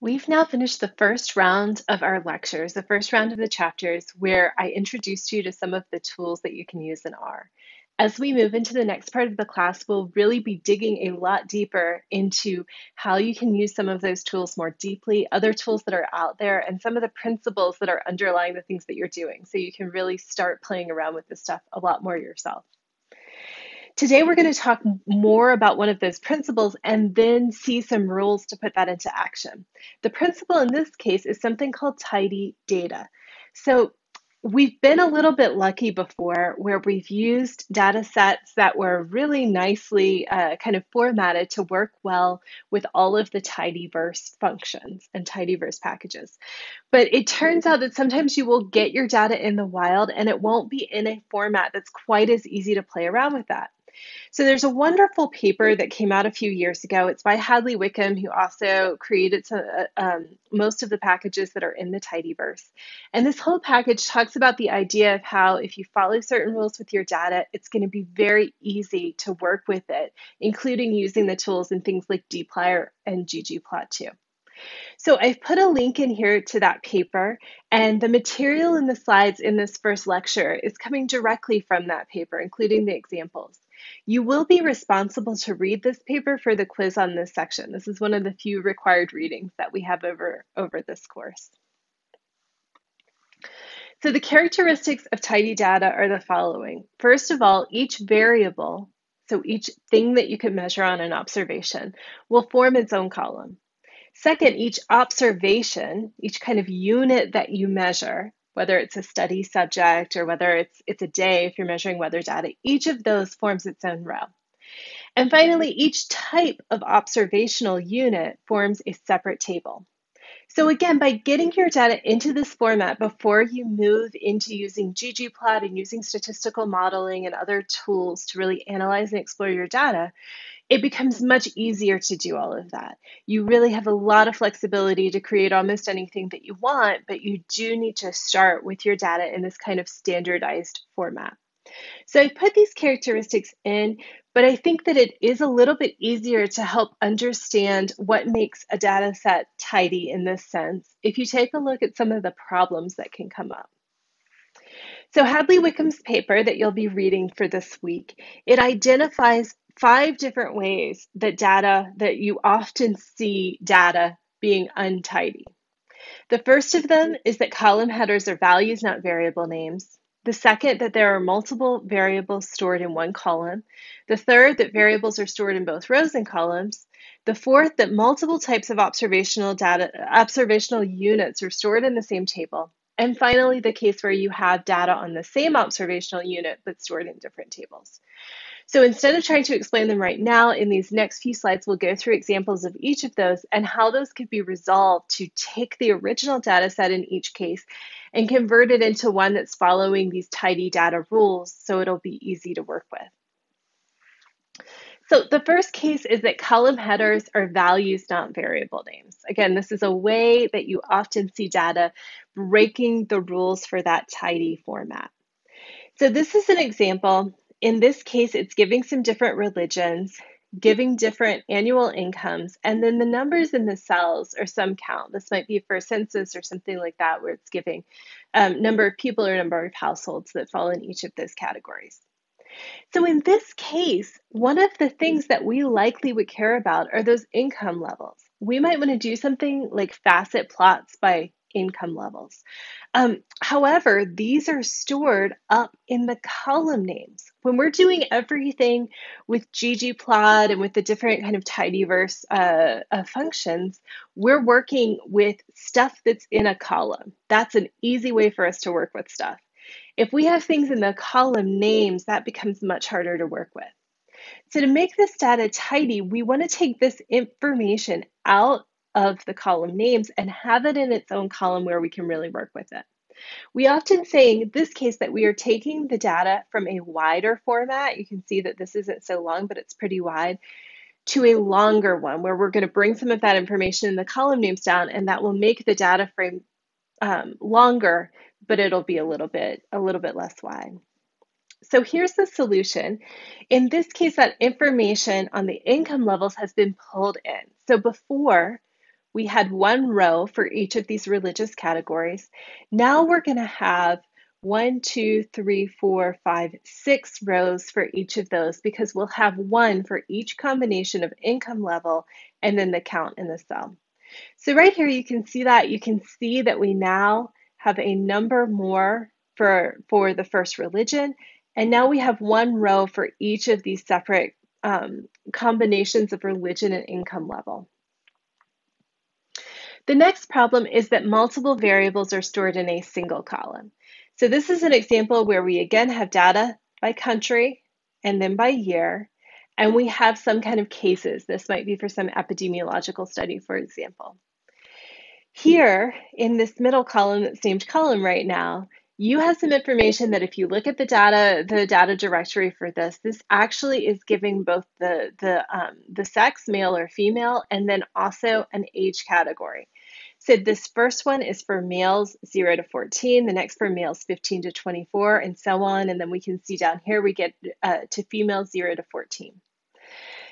We've now finished the first round of our lectures, the first round of the chapters, where I introduced you to some of the tools that you can use in R. As we move into the next part of the class, we'll really be digging a lot deeper into how you can use some of those tools more deeply, other tools that are out there, and some of the principles that are underlying the things that you're doing. So you can really start playing around with this stuff a lot more yourself. Today, we're going to talk more about one of those principles and then see some rules to put that into action. The principle in this case is something called tidy data. So, we've been a little bit lucky before where we've used data sets that were really nicely uh, kind of formatted to work well with all of the tidyverse functions and tidyverse packages. But it turns out that sometimes you will get your data in the wild and it won't be in a format that's quite as easy to play around with that. So there's a wonderful paper that came out a few years ago. It's by Hadley Wickham, who also created some, uh, um, most of the packages that are in the Tidyverse. And this whole package talks about the idea of how if you follow certain rules with your data, it's going to be very easy to work with it, including using the tools and things like dplyr and ggplot2. So I've put a link in here to that paper, and the material in the slides in this first lecture is coming directly from that paper, including the examples. You will be responsible to read this paper for the quiz on this section. This is one of the few required readings that we have over, over this course. So the characteristics of tidy data are the following. First of all, each variable, so each thing that you can measure on an observation, will form its own column. Second, each observation, each kind of unit that you measure, whether it's a study subject or whether it's, it's a day if you're measuring weather data, each of those forms its own row. And finally, each type of observational unit forms a separate table. So again, by getting your data into this format before you move into using ggplot and using statistical modeling and other tools to really analyze and explore your data, it becomes much easier to do all of that. You really have a lot of flexibility to create almost anything that you want, but you do need to start with your data in this kind of standardized format. So I put these characteristics in, but I think that it is a little bit easier to help understand what makes a data set tidy in this sense if you take a look at some of the problems that can come up. So Hadley Wickham's paper that you'll be reading for this week, it identifies five different ways that data that you often see data being untidy. The first of them is that column headers are values, not variable names. The second, that there are multiple variables stored in one column. The third, that variables are stored in both rows and columns. The fourth, that multiple types of observational data, observational units are stored in the same table. And finally, the case where you have data on the same observational unit but stored in different tables. So instead of trying to explain them right now, in these next few slides, we'll go through examples of each of those and how those could be resolved to take the original data set in each case and convert it into one that's following these tidy data rules so it'll be easy to work with. So the first case is that column headers are values, not variable names. Again, this is a way that you often see data breaking the rules for that tidy format. So this is an example in this case, it's giving some different religions, giving different annual incomes, and then the numbers in the cells are some count. This might be for a census or something like that, where it's giving um, number of people or number of households that fall in each of those categories. So in this case, one of the things that we likely would care about are those income levels. We might want to do something like facet plots by income levels. Um, however, these are stored up in the column names. When we're doing everything with ggplot and with the different kind of tidyverse uh, uh, functions, we're working with stuff that's in a column. That's an easy way for us to work with stuff. If we have things in the column names, that becomes much harder to work with. So to make this data tidy, we want to take this information out of the column names and have it in its own column where we can really work with it. We often say in this case that we are taking the data from a wider format. You can see that this isn't so long, but it's pretty wide to a longer one where we're going to bring some of that information in the column names down and that will make the data frame um, longer, but it'll be a little bit, a little bit less wide. So here's the solution. In this case, that information on the income levels has been pulled in. So before, we had one row for each of these religious categories. Now we're going to have one, two, three, four, five, six rows for each of those because we'll have one for each combination of income level and then the count in the cell. So right here, you can see that. You can see that we now have a number more for, for the first religion. And now we have one row for each of these separate um, combinations of religion and income level. The next problem is that multiple variables are stored in a single column. So this is an example where we again have data by country and then by year, and we have some kind of cases. This might be for some epidemiological study, for example. Here in this middle column that's named column right now, you have some information that if you look at the data, the data directory for this, this actually is giving both the, the, um, the sex, male or female, and then also an age category. So this first one is for males 0 to 14, the next for males 15 to 24, and so on. And then we can see down here we get uh, to females 0 to 14.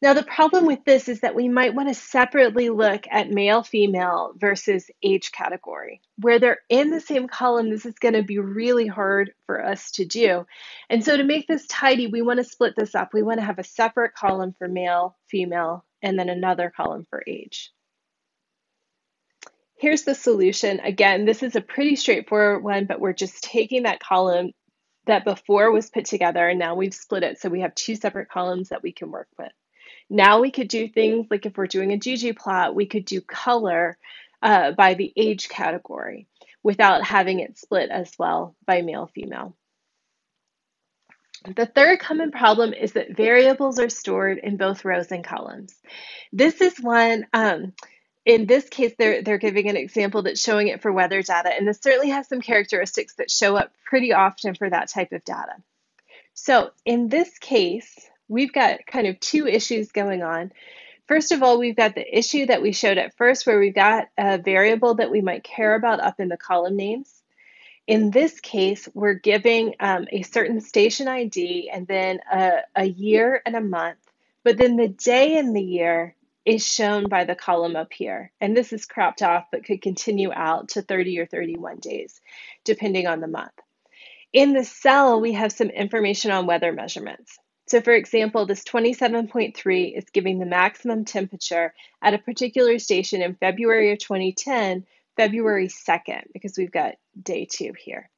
Now, the problem with this is that we might want to separately look at male female versus age category. Where they're in the same column, this is going to be really hard for us to do. And so, to make this tidy, we want to split this up. We want to have a separate column for male, female, and then another column for age. Here's the solution. Again, this is a pretty straightforward one, but we're just taking that column that before was put together and now we've split it so we have two separate columns that we can work with. Now we could do things like if we're doing a ggplot, we could do color uh, by the age category without having it split as well by male female. The third common problem is that variables are stored in both rows and columns. This is one um, in this case, they're, they're giving an example that's showing it for weather data, and this certainly has some characteristics that show up pretty often for that type of data. So in this case, we've got kind of two issues going on. First of all, we've got the issue that we showed at first where we've got a variable that we might care about up in the column names. In this case, we're giving um, a certain station ID and then a, a year and a month, but then the day in the year is shown by the column up here. And this is cropped off, but could continue out to 30 or 31 days, depending on the month. In the cell, we have some information on weather measurements. So for example, this 27.3 is giving the maximum temperature at a particular station in February of 2010, February 2nd, because we've got day two here.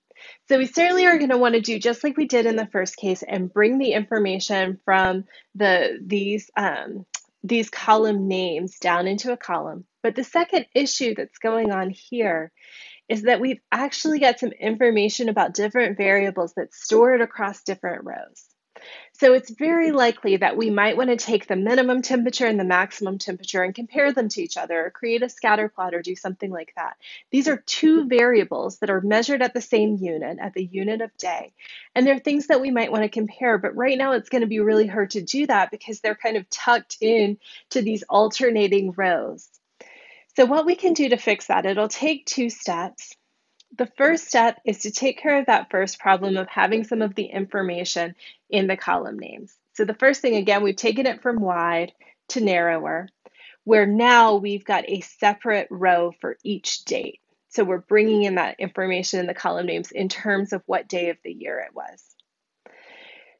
So we certainly are going to want to do just like we did in the first case and bring the information from the these um, these column names down into a column. But the second issue that's going on here is that we've actually got some information about different variables that's stored across different rows. So it's very likely that we might want to take the minimum temperature and the maximum temperature and compare them to each other or create a scatter plot or do something like that. These are two mm-hmm. variables that are measured at the same unit, at the unit of day. And they're things that we might want to compare, but right now it's going to be really hard to do that because they're kind of tucked in to these alternating rows. So what we can do to fix that, it'll take two steps. The first step is to take care of that first problem of having some of the information in the column names. So the first thing, again, we've taken it from wide to narrower, where now we've got a separate row for each date. So we're bringing in that information in the column names in terms of what day of the year it was.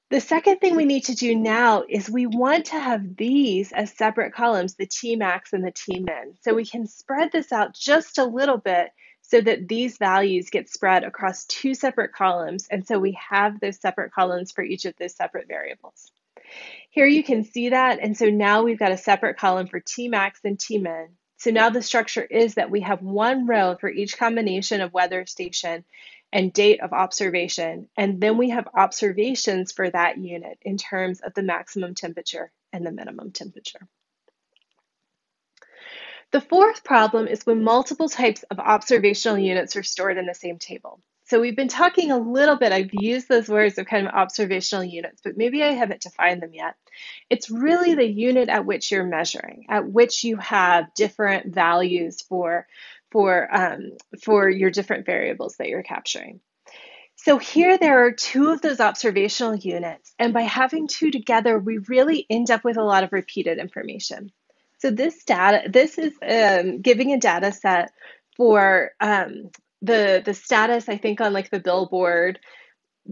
The second thing we need to do now is we want to have these as separate columns, the Tmax and the Tmin. So we can spread this out just a little bit so that these values get spread across two separate columns. And so we have those separate columns for each of those separate variables. Here you can see that. And so now we've got a separate column for Tmax and Tmin. So now the structure is that we have one row for each combination of weather station and date of observation. And then we have observations for that unit in terms of the maximum temperature and the minimum temperature. The fourth problem is when multiple types of observational units are stored in the same table. So we've been talking a little bit, I've used those words of kind of observational units, but maybe I haven't defined them yet. It's really the unit at which you're measuring, at which you have different values for, for, um, for your different variables that you're capturing. So here there are two of those observational units, and by having two together, we really end up with a lot of repeated information. So this data, this is um, giving a data set for um, the the status, I think, on like the Billboard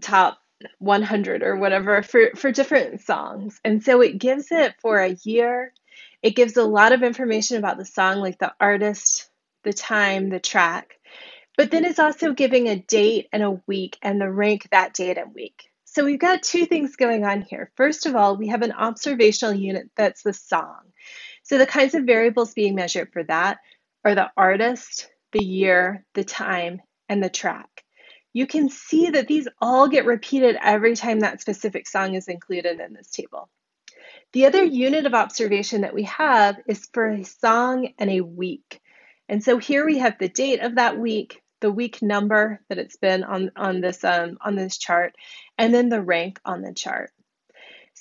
top 100 or whatever for, for different songs. And so it gives it for a year. It gives a lot of information about the song, like the artist, the time, the track. But then it's also giving a date and a week and the rank that date and week. So we've got two things going on here. First of all, we have an observational unit that's the song. So the kinds of variables being measured for that are the artist, the year, the time, and the track. You can see that these all get repeated every time that specific song is included in this table. The other unit of observation that we have is for a song and a week. And so here we have the date of that week, the week number that it's been on, on, this, um, on this chart, and then the rank on the chart.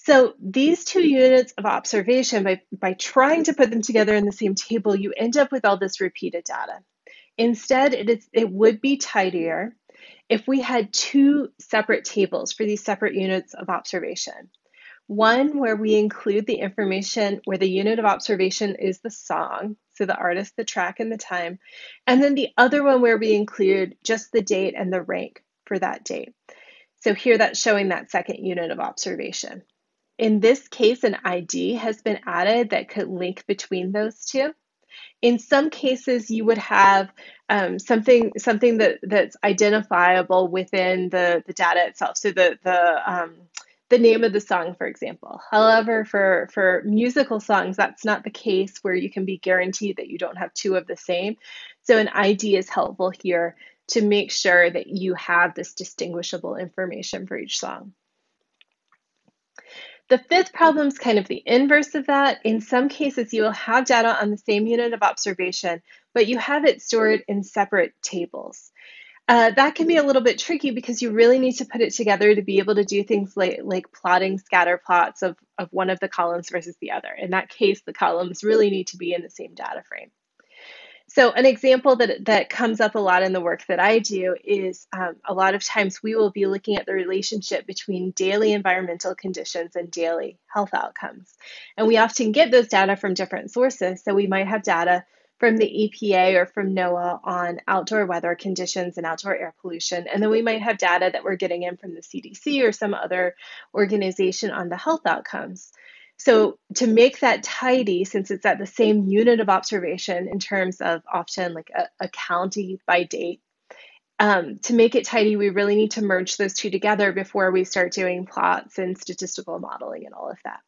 So these two units of observation, by, by trying to put them together in the same table, you end up with all this repeated data. Instead, it, is, it would be tidier if we had two separate tables for these separate units of observation. One where we include the information where the unit of observation is the song, so the artist, the track, and the time. And then the other one where we include just the date and the rank for that date. So here that's showing that second unit of observation. In this case, an ID has been added that could link between those two. In some cases, you would have um, something something that, that's identifiable within the, the data itself. So the the um, the name of the song, for example. However, for, for musical songs, that's not the case where you can be guaranteed that you don't have two of the same. So an ID is helpful here to make sure that you have this distinguishable information for each song. The fifth problem is kind of the inverse of that. In some cases, you will have data on the same unit of observation, but you have it stored in separate tables. Uh, that can be a little bit tricky because you really need to put it together to be able to do things like, like plotting scatter plots of, of one of the columns versus the other. In that case, the columns really need to be in the same data frame. So an example that, that comes up a lot in the work that I do is um, a lot of times we will be looking at the relationship between daily environmental conditions and daily health outcomes. And we often get those data from different sources. So we might have data from the EPA or from NOAA on outdoor weather conditions and outdoor air pollution. And then we might have data that we're getting in from the CDC or some other organization on the health outcomes. So, to make that tidy, since it's at the same unit of observation in terms of often like a, a county by date, um, to make it tidy, we really need to merge those two together before we start doing plots and statistical modeling and all of that.